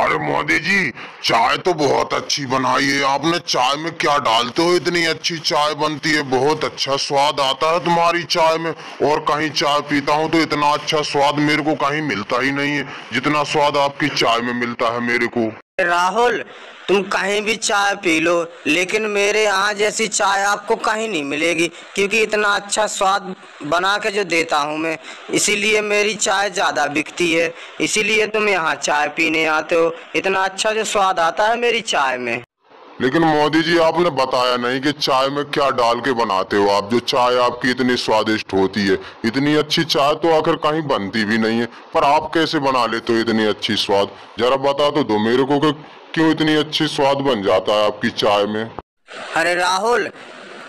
अरे मोदी जी, चाय तो बहुत अच्छी बनाई है आपने। चाय में क्या डालते हो इतनी अच्छी चाय बनती है? बहुत अच्छा स्वाद आता है तुम्हारी चाय में। और कहीं चाय पीता हूँ तो इतना अच्छा स्वाद मेरे को कहीं मिलता ही नहीं है। जितना स्वाद आपकी चाय में मिलता है मेरे को। राहुल, तुम कहीं भी चाय पी लो, लेकिन मेरे यहाँ जैसी चाय आपको कहीं नहीं मिलेगी, क्योंकि इतना अच्छा स्वाद बना के जो देता हूँ मैं, इसीलिए मेरी चाय ज़्यादा बिकती है, इसीलिए तुम यहाँ चाय पीने आते हो, इतना अच्छा जो स्वाद आता है मेरी चाय में। लेकिन मोदी जी, आपने बताया नहीं कि चाय में क्या डाल के बनाते हो आप। जो चाय आपकी इतनी स्वादिष्ट होती है, इतनी अच्छी चाय तो आखिर कहीं बनती भी नहीं है, पर आप कैसे बना लेते हो इतनी अच्छी स्वाद? जरा बता तो दो मेरे को कि क्यों इतनी अच्छी स्वाद बन जाता है आपकी चाय में? अरे राहुल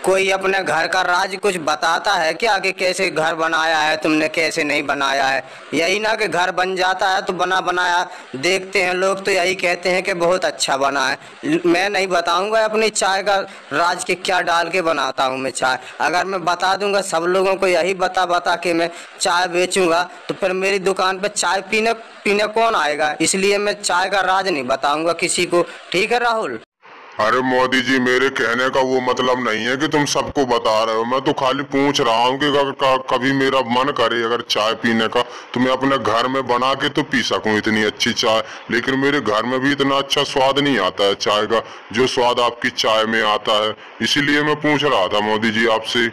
कोई अपने घर का राज कुछ बताता है क्या कि कैसे घर बनाया है, तुमने कैसे नहीं बनाया है? यही ना कि घर बन जाता है तो बना बनाया। देखते हैं लोग तो यही कहते हैं कि बहुत अच्छा बना है। मैं नहीं बताऊँगा अपनी चाय का राज के क्या डाल के बनाता हूँ मैं चाय। अगर मैं बता दूँगा, सब लोगों को यही बता बता के मैं चाय बेचूँगा तो फिर मेरी दुकान पर चाय पीने पीने कौन आएगा? इसलिए मैं चाय का राज नहीं बताऊँगा किसी को। ठीक है राहुल? अरे मोदी जी, मेरे कहने का वो मतलब नहीं है कि तुम सबको बता रहे हो। मैं तो खाली पूछ रहा हूँ कि अगर कभी मेरा मन करे अगर चाय पीने का तो मैं अपने घर में बना के तो पी सकूँ इतनी अच्छी चाय। लेकिन मेरे घर में भी इतना अच्छा स्वाद नहीं आता है चाय का, जो स्वाद आपकी चाय में आता है। इसीलिए मैं पूछ रहा था मोदी जी आपसे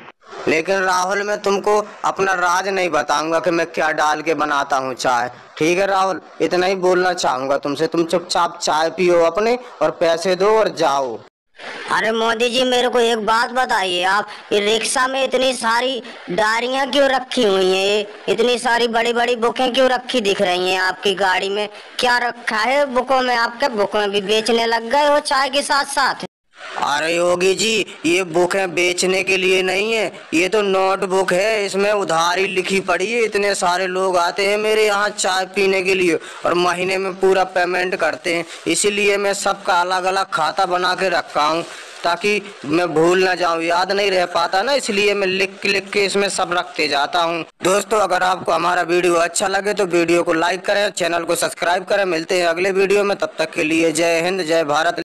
लेकिन राहुल, मैं तुमको अपना राज नहीं बताऊँगा कि मैं क्या डाल के बनाता हूँ चाय। ठीक है राहुल, इतना ही बोलना चाहूँगा तुमसे। तुम चुपचाप चाय पियो अपने और पैसे दो और जाओ। अरे मोदी जी, मेरे को एक बात बताइए, आप रिक्शा में इतनी सारी डायरियाँ क्यों रखी हुई हैं? इतनी सारी बड़ी बड़ी बुकें क्यों रखी दिख रही हैं आपकी गाड़ी में? क्या रखा है बुकों में? आपके बुकों में भी बेचने लग गए हो चाय के साथ साथ अरे योगी जी, ये बुक है बेचने के लिए नहीं है। ये तो नोटबुक है, इसमें उधारी लिखी पड़ी है। इतने सारे लोग आते हैं मेरे यहाँ चाय पीने के लिए और महीने में पूरा पेमेंट करते हैं। इसीलिए मैं सबका अलग अलग खाता बना के रखा हूँ, ताकि मैं भूल ना जाऊँ। याद नहीं रह पाता ना, इसलिए मैं लिख लिख के इसमें सब रखते जाता हूँ। दोस्तों, अगर आपको हमारा वीडियो अच्छा लगे तो वीडियो को लाइक करें, चैनल को सब्सक्राइब करें। मिलते हैं अगले वीडियो में, तब तक के लिए जय हिंद, जय भारत।